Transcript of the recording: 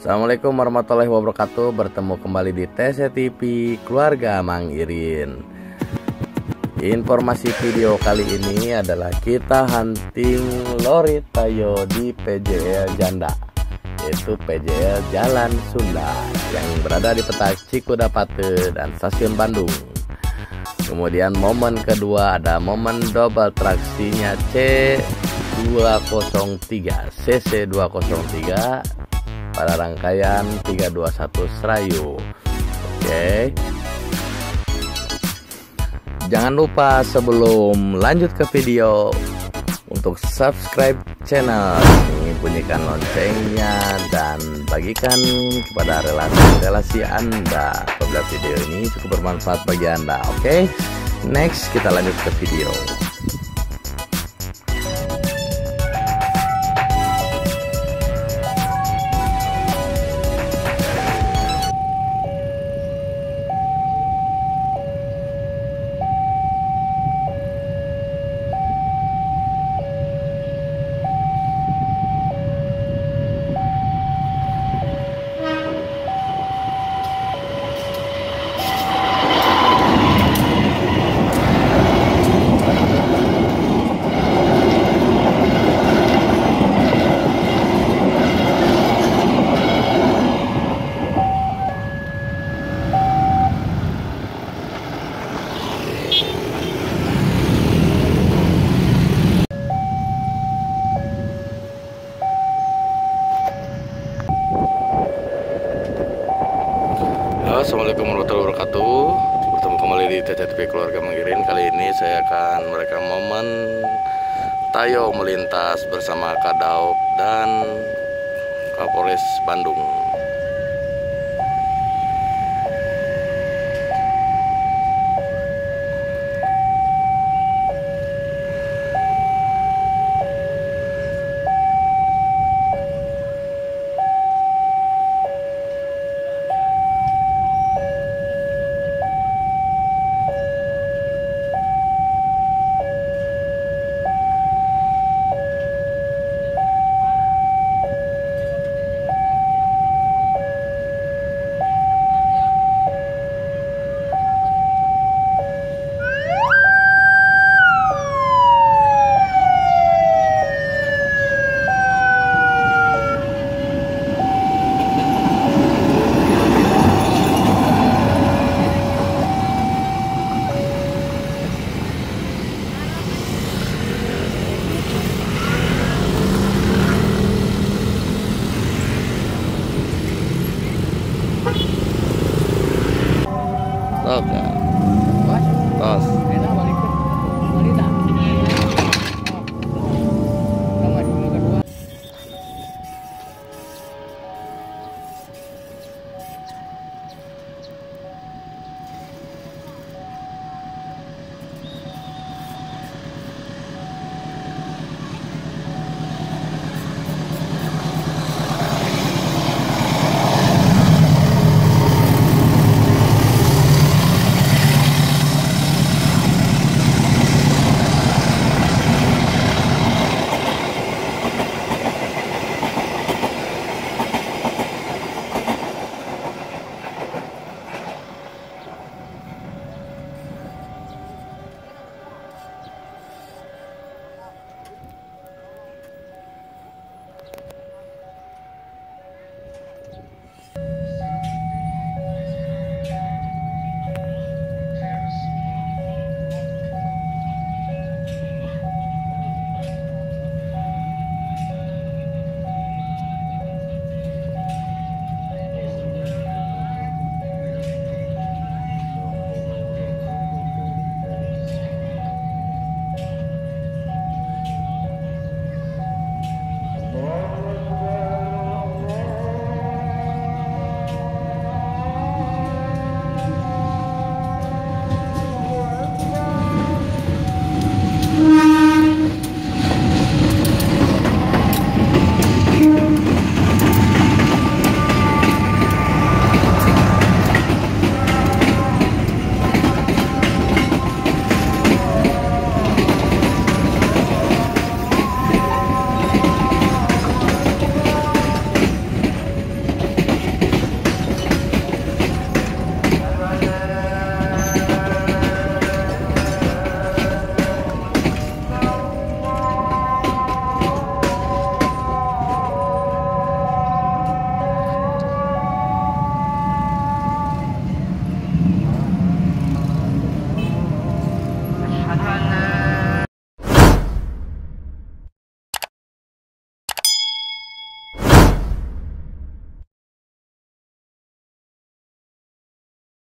Assalamualaikum warahmatullahi wabarakatuh. Bertemu kembali di TCTV Keluarga Mang Irin. Informasi video kali ini adalah kita hunting lori Tayo di PJL Janda Yaitu PJL Jalan Sunda Yang berada di peta Cikudapate dan Stasiun Bandung. Kemudian momen kedua ada momen double traksinya C203 CC203 pada rangkaian 321 Serayu. Oke. Jangan lupa sebelum lanjut ke video untuk subscribe channel ini bunyikan loncengnya dan bagikan kepada relasi-relasi Anda apabila video ini cukup bermanfaat bagi Anda. Oke. Next kita lanjut ke video. Assalamualaikum warahmatullahi wabarakatuh. Bertemu kembali di TCTV Keluarga Mengirin Kali ini saya akan merekam momen Tayo melintas bersama Kadaub dan Kapolres Bandung